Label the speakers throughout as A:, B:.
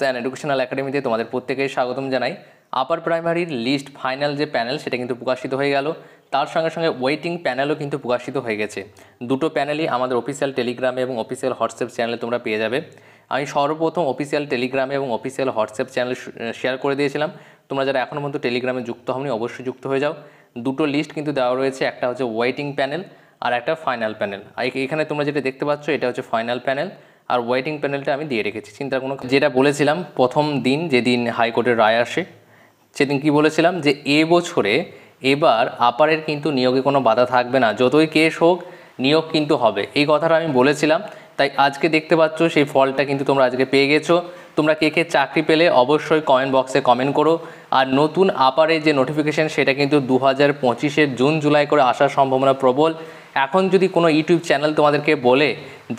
A: And educational একাডেমিতে তোমাদের প্রত্যেকেই স্বাগতম জানাই। আপার প্রাইমারির লিস্ট ফাইনাল যে প্যানেল সেটা কিন্তু প্রকাশিত হয়ে গেল। তার সঙ্গে সঙ্গে ওয়েটিং প্যানেলও কিন্তু প্রকাশিত হয়ে গেছে। দুটো প্যানেলই আমাদের অফিসিয়াল টেলিগ্রামে এবং অফিসিয়াল হোয়াটসঅ্যাপ চ্যানেলে তোমরা পেয়ে যাবে। আমি সর্বপ্রথম অফিসিয়াল টেলিগ্রামে এবং অফিসিয়াল হোয়াটসঅ্যাপ চ্যানেল শেয়ার করে দিয়েছিলাম। তোমরা যারা এখনও পর্যন্ত টেলিগ্রামে যুক্ত হওনি, অবশ্যই যুক্ত হয়ে যাও। দুটো লিস্ট কিন্তু দেওয়া রয়েছে। একটা হচ্ছে ওয়েটিং প্যানেল আর একটা ফাইনাল প্যানেল এখানে তোমরা যেটা দেখতে পাচ্ছ, এটা হচ্ছে ফাইনাল প্যানেল আর ওয়েটিং প্যানেলটা আমি দিয়ে রেখেছি, চিন্তার কোনো যেটা বলেছিলাম প্রথম দিন, যেদিন হাইকোর্টের রায় আসে, সেদিন কি বলেছিলাম? যে এ বছরে এবার আপারের কিন্তু নিয়োগে কোনো বাধা থাকবে না। যতই কেস হোক, নিয়োগ কিন্তু হবে। এই কথাটা আমি বলেছিলাম, তাই আজকে দেখতে পাচ্ছ সেই ফলটা কিন্তু তোমরা আজকে পেয়ে গেছো। তোমরা কে কে চাকরি পেলে অবশ্যই কমেন্ট বক্সে কমেন্ট করো। আর নতুন আপারের যে নোটিফিকেশান সেটা কিন্তু দু হাজার জুন, জুলাই করে আসার সম্ভাবনা প্রবল। এখন যদি কোনো ইউটিউব চ্যানেল তোমাদেরকে বলে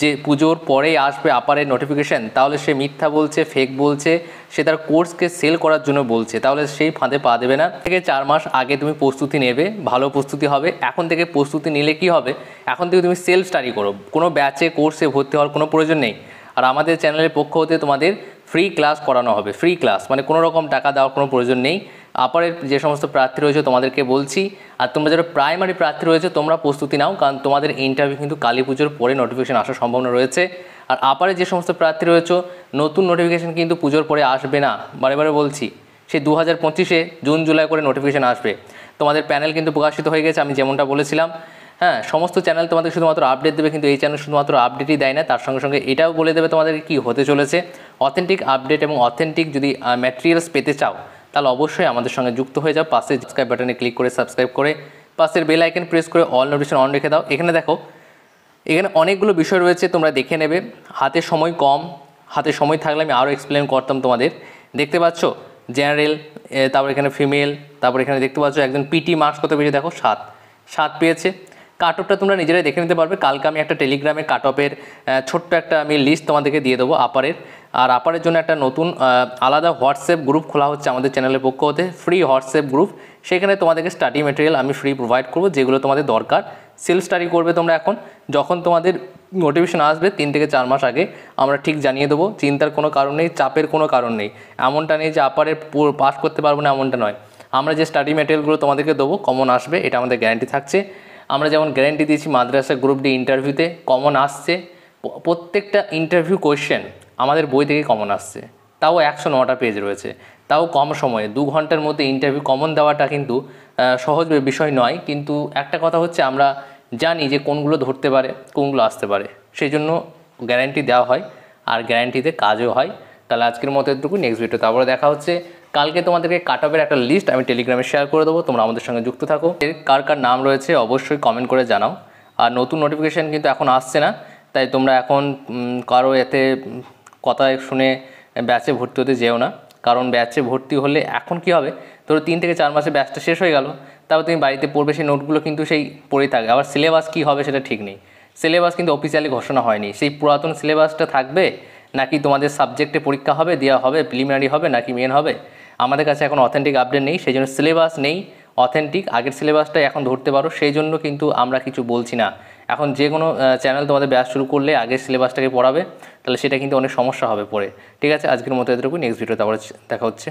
A: যে পুজোর পরেই আসবে আপারের নোটিফিকেশান তাহলে সে মিথ্যা বলছে ফেক বলছে, সে তার কোর্সকে সেল করার জন্য বলছে, তাহলে সেই ফাঁদে পা দেবে না। থেকে চার মাস আগে তুমি প্রস্তুতি নেবে, ভালো প্রস্তুতি হবে। এখন থেকে প্রস্তুতি নিলে কি হবে? এখন থেকে তুমি সেলফ স্টাডি করো। কোনো ব্যাচে কোর্সে ভর্তি হওয়ার কোনো প্রয়োজন নেই। আর আমাদের চ্যানেলের পক্ষ হতে তোমাদের ফ্রি ক্লাস করানো হবে ফ্রি ক্লাস মানে কোনো রকম টাকা দেওয়ার কোনো প্রয়োজন নেই। আপারের যে সমস্ত প্রার্থী রয়েছে তোমাদেরকে বলছি, আর তোমরা যারা প্রাইমারি প্রার্থী রয়েছে, তোমরা প্রস্তুতি নাও, কারণ তোমাদের ইন্টারভিউ কিন্তু কালী পুজোর পরে নোটিফিকেশন আসার সম্ভাবনা রয়েছে। আর আপারে যে সমস্ত প্রার্থী রয়েছে, নতুন নোটিফিকেশান কিন্তু পুজোর পরে আসবে না। বারে বারে বলছি সে দু হাজার পঁচিশে জুন, জুলাই করে নোটিফিকেশান আসবে। তোমাদের প্যানেল কিন্তু প্রকাশিত হয়ে গেছে, আমি যেমনটা বলেছিলাম। হ্যাঁ সমস্ত চ্যানেল তোমাদের শুধুমাত্র আপডেট দেবে, কিন্তু এই চ্যানেল শুধুমাত্র আপডেটই দেয় না, তার সঙ্গে সঙ্গে এটাও বলে দেবে তোমাদের কি হতে চলেছে। অথেন্টিক আপডেট এবং অথেন্টিক যদি ম্যাটেরিয়ালস পেতে চাও তাহলে অবশ্যই আমাদের সঙ্গে যুক্ত হয়ে যাও। পাশে সাবস্ক্রাইব বাটনে ক্লিক করে সাবস্ক্রাইব করে, পাশের বেল আইকন প্রেস করে অল নোটিফিকেশন অন রেখে দাও। এখানে দেখো, এখানে অনেকগুলো বিষয় রয়েছে, তোমরা দেখে নেবে। হাতে সময় কম, হাতে সময় থাকলে আমি আরও এক্সপ্লেন করতাম তোমাদের। দেখতে পাচ্ছ? জেনারেল তারপর এখানে ফিমেল তারপর এখানে দেখতে পাচ্ছ একজন পিটি মার্কস কত পেয়েছে? দেখো, সাত। সাত পেয়েছে। কাট অফটা তোমরা নিজেরাই দেখে নিতে পারবে। কালকে আমি একটা টেলিগ্রামে কাট অফের ছোট্ট একটা আমি লিস্ট তোমাদেরকে দিয়ে দেবো আপারের আর আপারের জন্য একটা নতুন আলাদা হোয়াটসঅ্যাপ গ্রুপ খোলা হচ্ছে আমাদের চ্যানেলের পক্ষ হতে। Free WhatsApp group. সেখানে তোমাদেরকে স্টাডি মেটেরিয়াল আমি ফ্রি প্রোভাইড করব, যেগুলো তোমাদের দরকার। সেলফ স্টাডি করবে তোমরা এখন। যখন তোমাদের নোটিফিকেশন আসবে, তিন থেকে চার মাস আগে, আমরা ঠিক জানিয়ে দেবো, চিন্তার কোনো কারণ নেই, চাপের কোনো কারণ নেই। এমনটা নেই যে আপারের পাস করতে পারব না, এমনটা নয়। আমরা যে স্টাডি মেটেরিয়ালগুলো তোমাদেরকে দেবো কমন আসবে, এটা আমাদের গ্যারান্টি থাকছে। আমরা যেমন গ্যারান্টি দিয়েছি মাদ্রাসা গ্রুপ ডি ইন্টারভিউতে কমন আসছে। প্রত্যেকটা ইন্টারভিউ কোয়েশ্চেন আমাদের বই থেকে কমন আসছে। তাও একশো নটা পেজ রয়েছে। তাও কম সময়ে, দু ঘণ্টার মধ্যে ইন্টারভিউ কমন দেওয়াটা কিন্তু সহজ বিষয় নয়। কিন্তু একটা কথা হচ্ছে, আমরা জানি যে কোনগুলো ধরতে পারে, কোনগুলো আসতে পারে। সেই জন্য গ্যারান্টি দেওয়া হয়। আর গ্যারান্টিতে কাজও হয়। তাহলে আজকের মতো এটুকু নেক্সট ভিডিও তারপরে দেখা হচ্ছে। কালকে তোমাদেরকে কাট অফের একটা লিস্ট আমি টেলিগ্রামে শেয়ার করে দেবো। তোমরা আমাদের সঙ্গে যুক্ত থাকো। এর কার কার নাম রয়েছে অবশ্যই কমেন্ট করে জানাও। আর নতুন নোটিফিকেশান কিন্তু এখন আসছে না। তাই তোমরা এখন কারও এতে কথা শুনে ব্যাচে ভর্তি হতে যেও না। কারণ ব্যাচে ভর্তি হলে এখন কি হবে? ধরো তিন থেকে চার মাসে ব্যাচটা শেষ হয়ে গেল, তারপর তুমি বাড়িতে পড়বে, সেই নোটগুলো কিন্তু সেই পড়েই থাকে আবার সিলেবাস কী হবে সেটা ঠিক নেই। সিলেবাস কিন্তু অফিসিয়ালি ঘোষণা হয়নি। সেই পুরাতন সিলেবাসটা থাকবে? নাকি তোমাদের সাবজেক্টে পরীক্ষা হবে দেওয়া হবে প্রিলিমিনারি হবে, নাকি মেন হবে? আমাদের কাছে এখন অথেন্টিক আপডেট নেই, সেই জন্য সিলেবাস নেই। অথেন্টিক আগের সিলেবাসটা এখন ধরতে পারো। সেই জন্য কিন্তু আমরা কিছু বলছি না। এখন যে কোনো চ্যানেল তোমাদের ব্যাস শুরু করলে আগের সিলেবাসটাকে পড়াবে। তাহলে সেটা কিন্তু অনেক সমস্যা হবে পরে। ঠিক আছে? আজকের মতো এতটুকু নেক্সট ভিডিওতে আবার দেখা হচ্ছে।